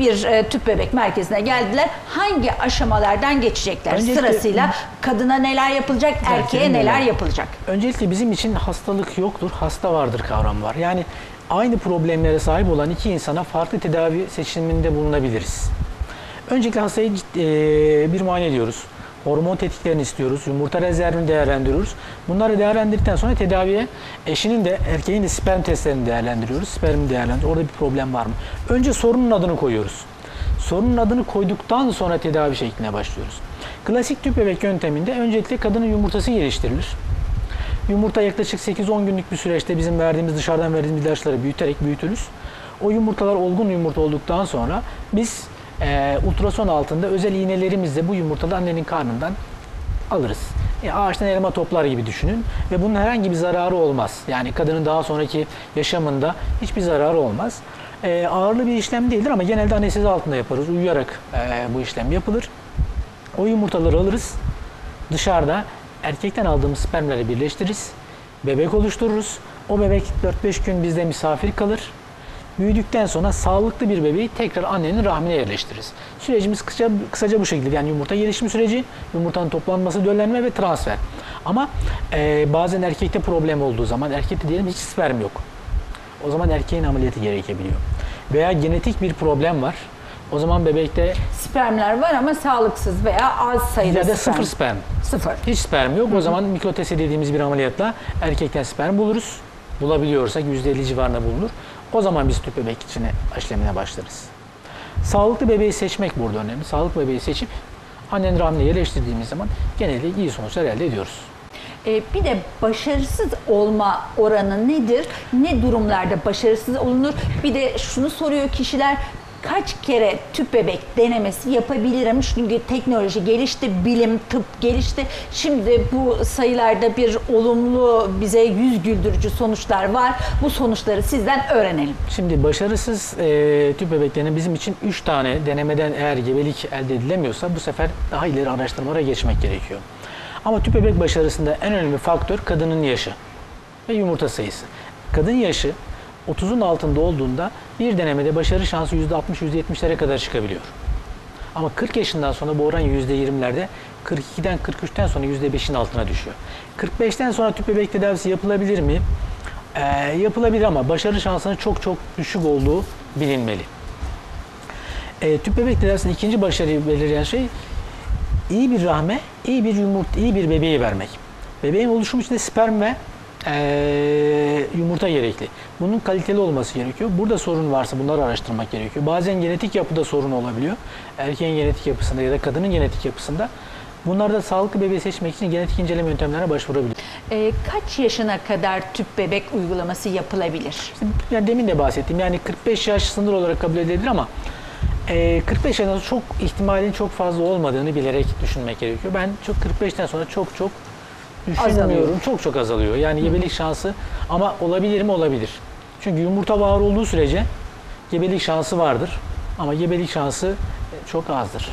bir e, tüp bebek merkezine geldiler. Hangi aşamalardan geçecekler? Öncelikle- Sırasıyla kadına neler yapılacak, erkeğe neler? neler yapılacak? Öncelikle bizim için hastalık yoktur, hasta vardır kavramı var. Yani aynı problemlere sahip olan iki insana farklı tedavi seçiminde bulunabiliriz. Öncelikle hastayı eee, bir muayene ediyoruz. Hormon tetiklerini istiyoruz. Yumurta rezervini değerlendiriyoruz. Bunları değerlendirdikten sonra tedaviye eşinin de erkeğin de sperm testlerini değerlendiriyoruz. Spermi değerlendiriyoruz. Orada bir problem var mı? Önce sorunun adını koyuyoruz. Sorunun adını koyduktan sonra tedavi şekline başlıyoruz. Klasik tüp bebek yönteminde öncelikle kadının yumurtası geliştirilir. Yumurta yaklaşık 8-10 günlük bir süreçte bizim verdiğimiz dışarıdan verdiğimiz ilaçları büyüterek büyütülür. O yumurtalar olgun yumurta olduktan sonra biz e, ultrason altında özel iğnelerimizle bu yumurtaları annenin karnından alırız. E, ağaçtan elma toplar gibi düşünün ve bunun herhangi bir zararı olmaz. Yani kadının daha sonraki yaşamında hiçbir zararı olmaz. E, ağırlı bir işlem değildir ama genelde anestezi altında yaparız. Uyuyarak e, bu işlem yapılır. O yumurtaları alırız. Dışarıda erkekten aldığımız spermleri birleştiririz. Bebek oluştururuz. O bebek 4-5 gün bizde misafir kalır. Büyüdükten sonra sağlıklı bir bebeği tekrar annenin rahmine yerleştiririz. Sürecimiz kısaca, kısaca bu şekilde. Yani yumurta gelişim süreci, yumurtanın toplanması, döllenme ve transfer. Ama e, bazen erkekte problem olduğu zaman, erkekte diyelim hiç sperm yok. O zaman erkeğin ameliyatı gerekebiliyor. Veya genetik bir problem var. O zaman bebekte Spermler var ama sağlıksız veya az sayıda ya da sperm. sıfır sperm. Sıfır. Hiç sperm yok. O zaman mikrotese dediğimiz bir ameliyatla erkekten sperm buluruz. Bulabiliyorsak %50 civarında bulunur. O zaman biz tüp bebek içine işlemine başlarız. Sağlıklı bebeği seçmek burada önemli. Sağlıklı bebeği seçip annenin rahmine yerleştirdiğimiz zaman genelde iyi sonuçlar elde ediyoruz. Ee, bir de başarısız olma oranı nedir? Ne durumlarda başarısız olunur? Bir de şunu soruyor kişiler kaç kere tüp bebek denemesi yapabilirim? Çünkü teknoloji gelişti, bilim, tıp gelişti. Şimdi bu sayılarda bir olumlu bize yüz güldürücü sonuçlar var. Bu sonuçları sizden öğrenelim. Şimdi başarısız e, tüp bebeklerinin bizim için 3 tane denemeden eğer gebelik elde edilemiyorsa bu sefer daha ileri araştırmalara geçmek gerekiyor. Ama tüp bebek başarısında en önemli faktör kadının yaşı ve yumurta sayısı. Kadın yaşı 30'un altında olduğunda bir denemede başarı şansı %60-%70'lere kadar çıkabiliyor. Ama 40 yaşından sonra bu oran %20'lerde, 42'den 43'ten sonra %5'in altına düşüyor. 45'ten sonra tüp bebek tedavisi yapılabilir mi? Ee, yapılabilir ama başarı şansının çok çok düşük olduğu bilinmeli. Ee, tüp bebek tedavisinin ikinci başarıyı belirleyen şey iyi bir rahme, iyi bir yumurta, iyi bir bebeği vermek. Bebeğin oluşumu için de sperm ve eee, yumurta gerekli. Bunun kaliteli olması gerekiyor. Burada sorun varsa bunları araştırmak gerekiyor. Bazen genetik yapıda sorun olabiliyor. Erkeğin genetik yapısında ya da kadının genetik yapısında. Bunlarda sağlıklı bebeği seçmek için genetik inceleme yöntemlerine başvurabilir. Ee, kaç yaşına kadar tüp bebek uygulaması yapılabilir? Yani demin de bahsettim. Yani 45 yaş sınır olarak kabul edilebilir ama e, 45 yaşından çok ihtimalin çok fazla olmadığını bilerek düşünmek gerekiyor. Ben çok 45'ten sonra çok çok düşünmüyorum. Azalıyor. Çok çok azalıyor. Yani gebelik şansı ama olabilir mi? Olabilir. Çünkü yumurta var olduğu sürece gebelik şansı vardır. Ama gebelik şansı e, çok azdır.